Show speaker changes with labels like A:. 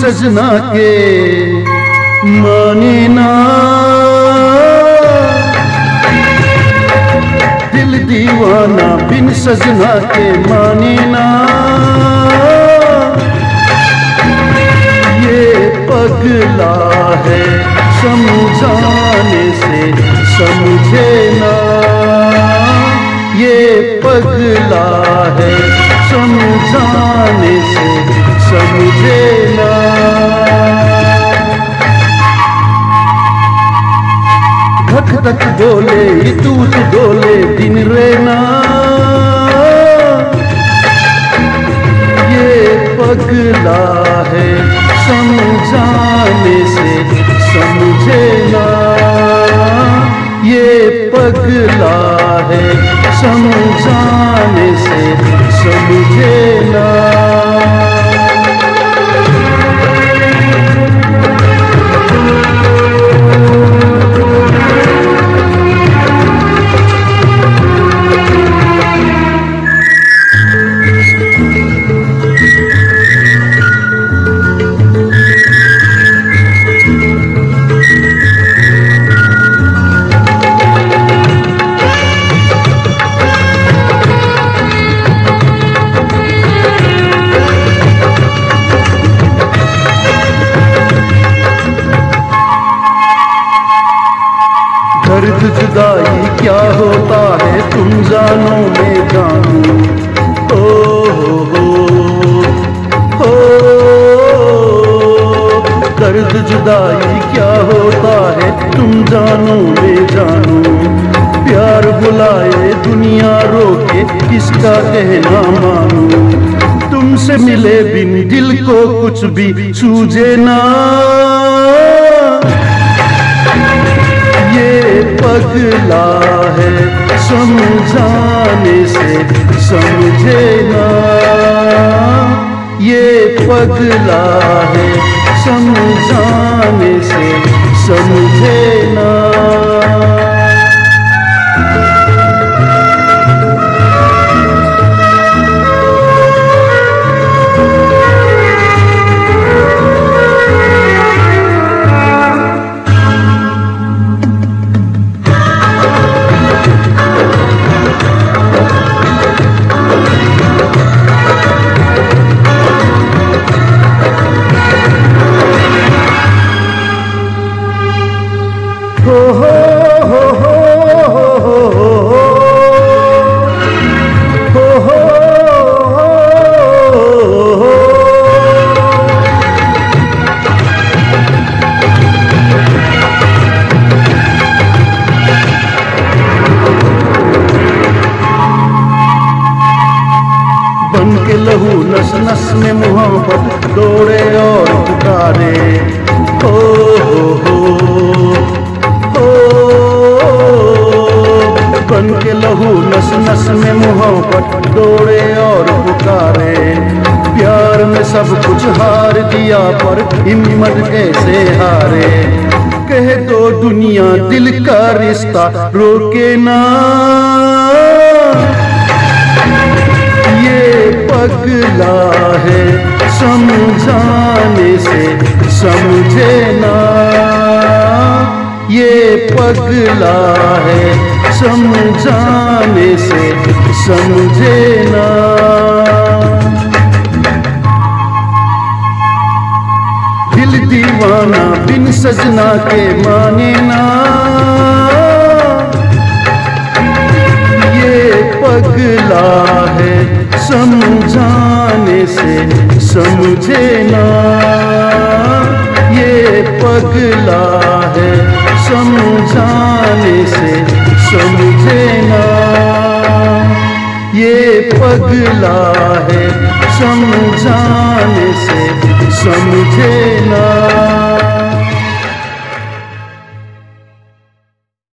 A: सजना के माने ना। दिल दीवाना, बिन सजना के माने ना। ये पगला है समझाने से समझे ना। ये पगला है तक डोले इतूत डोले दिन रेना ये पगला है सम जुदाई क्या होता है तुम जानो मैं जानू। ओ, हो हो हो, दर्द जुदाई क्या होता है तुम जानो मैं जानू। प्यार बुलाए दुनिया रोके किसका कहना मानू। तुमसे मिले बिन दिल को कुछ भी सूझे ना। समझे ना ये पगला है समझाने से समझे बन के लहू नस नस में मोहब्बत दौड़े और पुकारे। हो हो हो हो बन के लहू नस नस में मोहब्बत दौड़े और पुकारे। प्यार में सब कुछ हार दिया पर हिम्मत कैसे हारे? कह दो दुनिया दिल का रिश्ता, रोके ना। पगला है। समझाने से समझे ना। दिल दीवाना बिन सजना के माने ना। ये पगला है, समझाने से समझे ना। ये पगला है समझाने से समझे ना ये पगला है समझाने से समझे ना